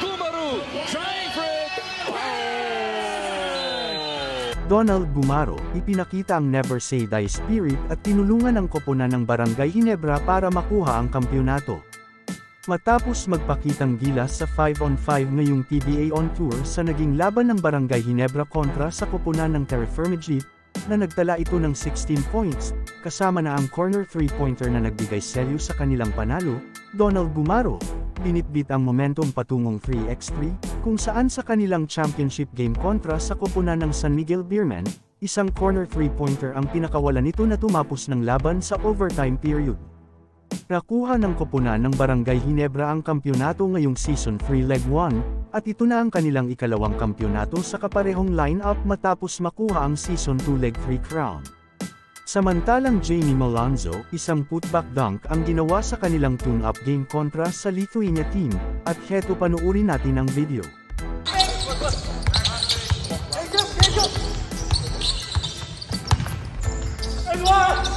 Gumaru trying for it. Donald Gumaro, ipinakita ang Never Say Die spirit at tinulungan ang koponan ng Barangay Hinebra para makuha ang kampyonato. Matapos magpakitang gilas sa 5-on-5 ngayong PBA on Tour sa naging laban ng Barangay Hinebra kontra sa koponan ng Terrafermagit, na nagtala ito ng 16 points, kasama na ang corner 3-pointer na nagbigay selyo sa kanilang panalo, Donald Gumaro, binitbit ang momentum patungong 3x3, kung saan sa kanilang championship game kontra sa koponan ng San Miguel Beermen, isang corner 3-pointer ang pinakawalan nito na tumapos ng laban sa overtime period. Nakuha ng koponan ng Barangay Hinebra ang kampyonato ngayong Season 3 Leg 1, at ito na ang kanilang ikalawang kampyonato sa kaparehong line-up matapos makuha ang Season 2 Leg 3 crown. Samantalang Jamie Malonzo, isang putback dunk ang ginawa sa kanilang tune-up game kontra sa Lithuania team, at heto panuuri natin ang video. And one!